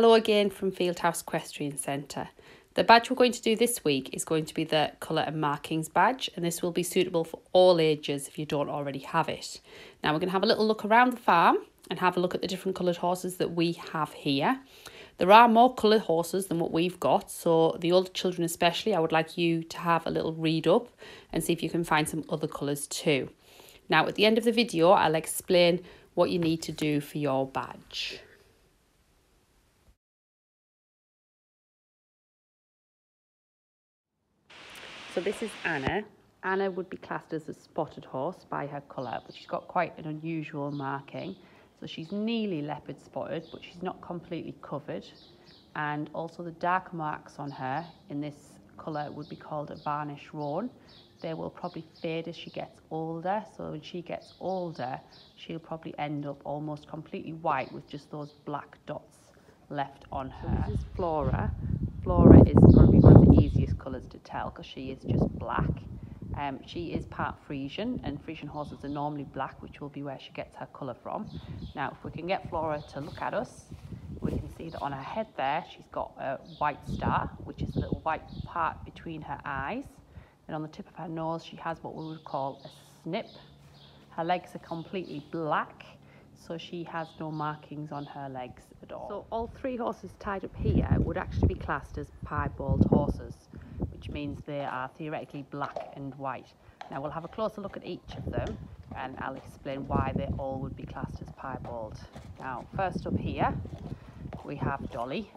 Hello again from Fieldhouse Equestrian Centre. The badge we're going to do this week is going to be the colour and markings badge and this will be suitable for all ages if you don't already have it. Now we're going to have a little look around the farm and have a look at the different coloured horses that we have here. There are more coloured horses than what we've got, so the older children especially, I would like you to have a little read up and see if you can find some other colours too. Now at the end of the video, I'll explain what you need to do for your badge. So this is Anna. Anna would be classed as a spotted horse by her colour, but she's got quite an unusual marking. So she's nearly leopard spotted, but she's not completely covered. And also the dark marks on her in this colour would be called a varnish roan. They will probably fade as she gets older. So when she gets older, she'll probably end up almost completely white with just those black dots left on her. So this is Flora. Flora is probably one of the easiest colours to tell because she is just black. Um, she is part Friesian, and Friesian horses are normally black, which will be where she gets her colour from. Now, if we can get Flora to look at us, we can see that on her head there, she's got a white star, which is a little white part between her eyes. And on the tip of her nose, she has what we would call a snip. Her legs are completely black, so she has no markings on her legs at all. So all three horses tied up here would actually be classed as piebald horses, which means they are theoretically black and white. Now we'll have a closer look at each of them and I'll explain why they all would be classed as piebald. Now first up here we have Dolly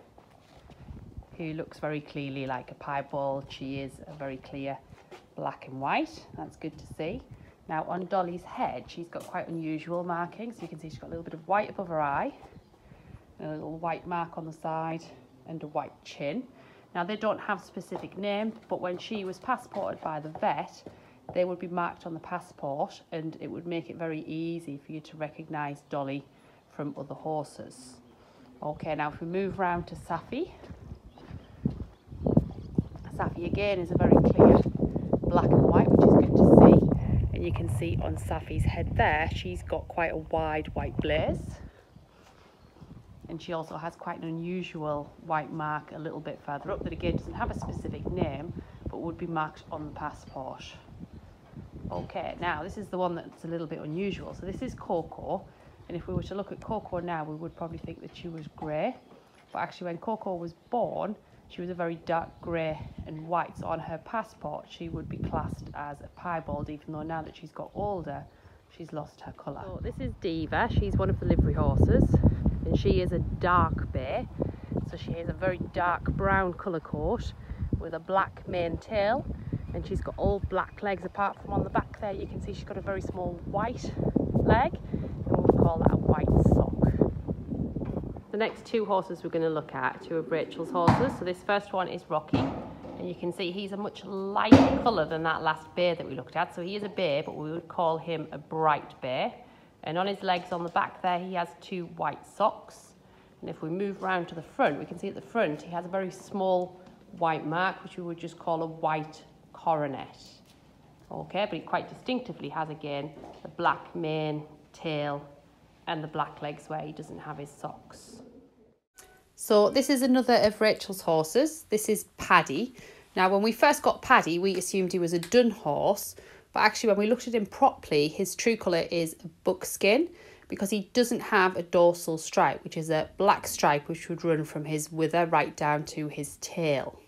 who looks very clearly like a piebald. She is a very clear black and white. That's good to see. Now on Dolly's head, she's got quite unusual markings. You can see she's got a little bit of white above her eye, a little white mark on the side, and a white chin. Now they don't have specific names, but when she was passported by the vet, they would be marked on the passport and it would make it very easy for you to recognise Dolly from other horses. Okay, now if we move round to Safi. Safi again is a very clear black and white, which is good to see and you can see on Safi's head there she's got quite a wide white blaze and she also has quite an unusual white mark a little bit further up that again doesn't have a specific name but would be marked on the passport okay now this is the one that's a little bit unusual so this is Coco and if we were to look at Coco now we would probably think that she was grey but actually when Coco was born she was a very dark grey and white. So on her passport, she would be classed as a piebald, even though now that she's got older, she's lost her colour. So this is Diva. She's one of the livery horses, and she is a dark bay. So she has a very dark brown colour coat with a black mane tail, and she's got all black legs apart from on the back there. You can see she's got a very small white leg, and we'll call that a white sock. The next two horses we're going to look at, two of Rachel's horses. So this first one is Rocky. And you can see he's a much lighter colour than that last bay that we looked at. So he is a bay, but we would call him a bright bay. And on his legs on the back there, he has two white socks. And if we move round to the front, we can see at the front, he has a very small white mark, which we would just call a white coronet. Okay, but he quite distinctively has again the black mane, tail, and the black legs where he doesn't have his socks. So this is another of Rachel's horses. This is Paddy. Now, when we first got Paddy, we assumed he was a dun horse, but actually when we looked at him properly, his true colour is buckskin because he doesn't have a dorsal stripe, which is a black stripe which would run from his wither right down to his tail.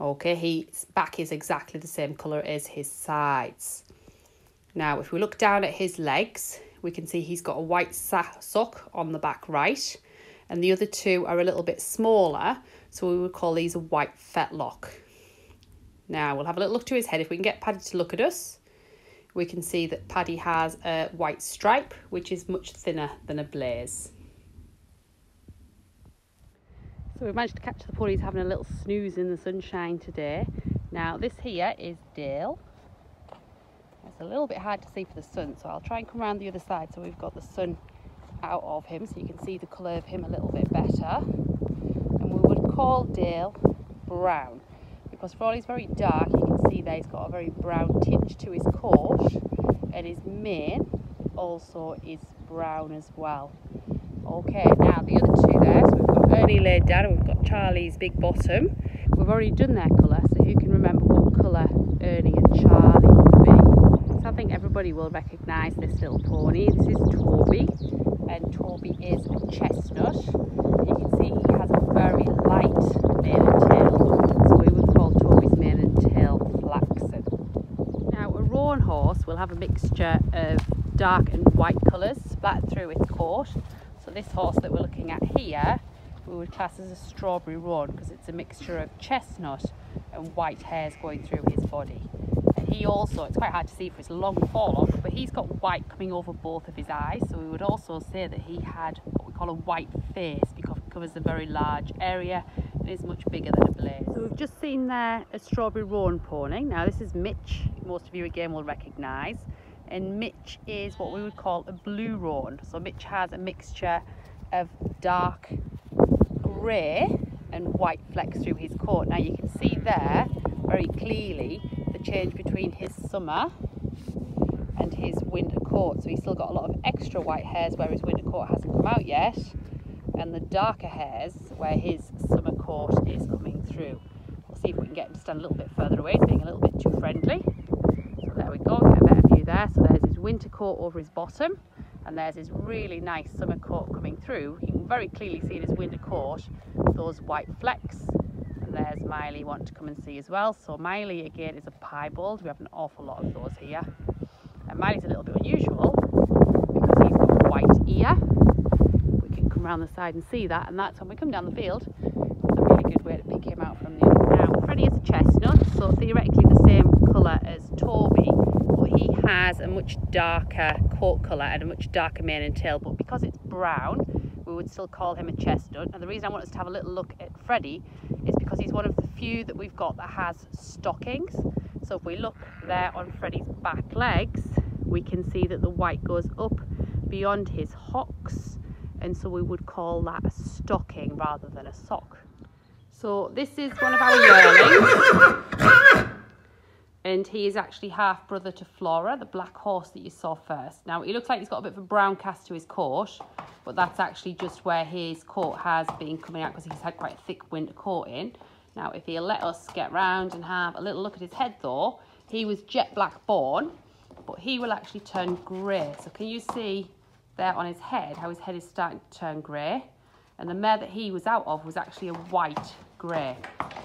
Okay, his back is exactly the same colour as his sides. Now, if we look down at his legs, we can see he's got a white sock on the back right and the other two are a little bit smaller so we would call these a white fetlock. Now we'll have a little look to his head. If we can get Paddy to look at us, we can see that Paddy has a white stripe which is much thinner than a blaze. So we've managed to catch the ponies having a little snooze in the sunshine today. Now this here is Dale it's a little bit hard to see for the sun, so I'll try and come around the other side so we've got the sun out of him so you can see the colour of him a little bit better. And we would call Dale brown because for all he's very dark, you can see that he's got a very brown tinge to his coat and his mane also is brown as well. Okay, now the other two there, so we've got Ernie laid down and we've got Charlie's big bottom. We've already done their colour, so who can remember what colour Ernie and Charlie would be? So I think everybody will recognise this little pony. This is Toby, and Toby is a chestnut. You can see he has a very light mane and tail, so we would call Toby's mane and tail flaxen. Now a roan horse will have a mixture of dark and white colours splattered through its coat. So this horse that we're looking at here, we would class as a strawberry roan because it's a mixture of chestnut and white hairs going through his body. And he also, it's quite hard to see for his long off, but he's got white coming over both of his eyes. So we would also say that he had what we call a white face because it covers a very large area and is much bigger than a blaze. So we've just seen there a strawberry roan pony. Now this is Mitch, most of you again will recognise and Mitch is what we would call a blue roan. So Mitch has a mixture of dark grey and white flecks through his coat. Now you can see there very clearly the change between his summer and his winter coat. So he's still got a lot of extra white hairs where his winter coat hasn't come out yet and the darker hairs where his summer coat is coming through. We'll see if we can get him to stand a little bit further away. Being a little bit too friendly. So there we go, get there. So there's his winter coat over his bottom and there's his really nice summer coat coming through. You can very clearly see in his winter coat those white flecks. And there's Miley wanting to come and see as well. So Miley again is a piebald. We have an awful lot of those here. And Miley's a little bit unusual because he's got a white ear. We can come around the side and see that and that's when we come down the field. It's a really good way to pick him out from the Now Freddie is a chestnut so theoretically the same colour as Toby he has a much darker coat colour and a much darker mane and tail, but because it's brown, we would still call him a chestnut. And the reason I want us to have a little look at Freddie is because he's one of the few that we've got that has stockings. So if we look there on Freddie's back legs, we can see that the white goes up beyond his hocks. And so we would call that a stocking rather than a sock. So this is one of our yearlings and he is actually half brother to Flora, the black horse that you saw first. Now, he looks like he's got a bit of a brown cast to his coat, but that's actually just where his coat has been coming out because he's had quite a thick winter coat in. Now, if he'll let us get round and have a little look at his head though, he was jet black born, but he will actually turn grey. So can you see there on his head, how his head is starting to turn grey? And the mare that he was out of was actually a white grey.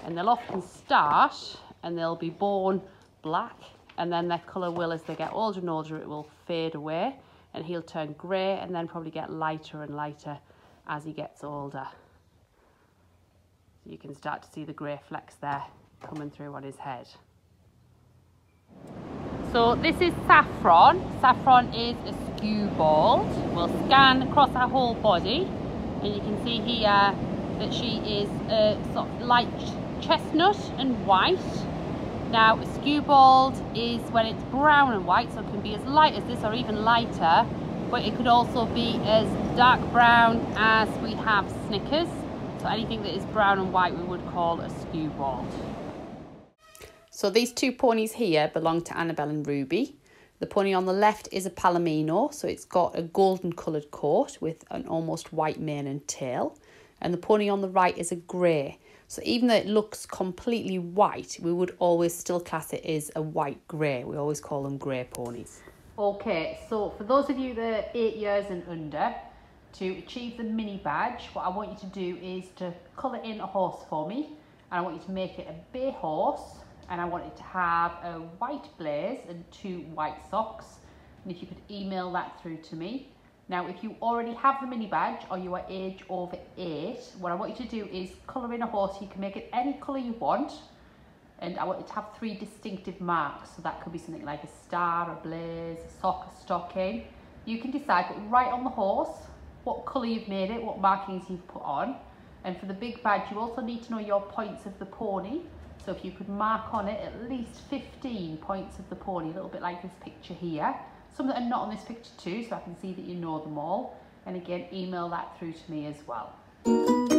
And they'll often start and they'll be born black and then their colour will, as they get older and older, it will fade away and he'll turn grey and then probably get lighter and lighter as he gets older. So you can start to see the grey flecks there coming through on his head. So this is Saffron. Saffron is a skewbald. We'll scan across her whole body and you can see here that she is a sort of light chestnut and white now, skewbald is when it's brown and white, so it can be as light as this or even lighter, but it could also be as dark brown as we have Snickers. So anything that is brown and white we would call a skewbald. So these two ponies here belong to Annabelle and Ruby. The pony on the left is a Palomino, so it's got a golden coloured coat with an almost white mane and tail. And the pony on the right is a grey. So even though it looks completely white, we would always still class it as a white grey. We always call them grey ponies. Okay, so for those of you that are eight years and under, to achieve the mini badge, what I want you to do is to colour in a horse for me. And I want you to make it a bay horse. And I want it to have a white blaze and two white socks. And if you could email that through to me. Now, if you already have the mini badge or you are age over eight, what I want you to do is colour in a horse. You can make it any colour you want. And I want it to have three distinctive marks. So that could be something like a star, a blaze, a sock, a stocking. You can decide, but right on the horse, what colour you've made it, what markings you've put on. And for the big badge, you also need to know your points of the pony. So if you could mark on it at least 15 points of the pony, a little bit like this picture here. Some that are not on this picture too, so I can see that you know them all. And again, email that through to me as well.